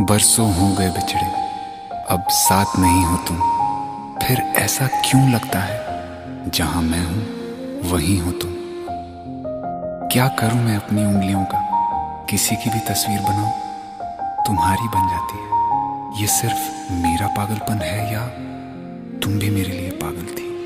बरसों हो गए बिछड़े। अब साथ नहीं हो तुम। फिर ऐसा क्यों लगता है? जहाँ मैं हूँ, वहीं हो तुम। क्या करूँ मैं अपनी उंगलियों का? किसी की भी तस्वीर बनाऊँ? तुम्हारी बन जाती है। ये सिर्फ़ मेरा पागलपन है या तुम भी मेरे लिए पागल थी?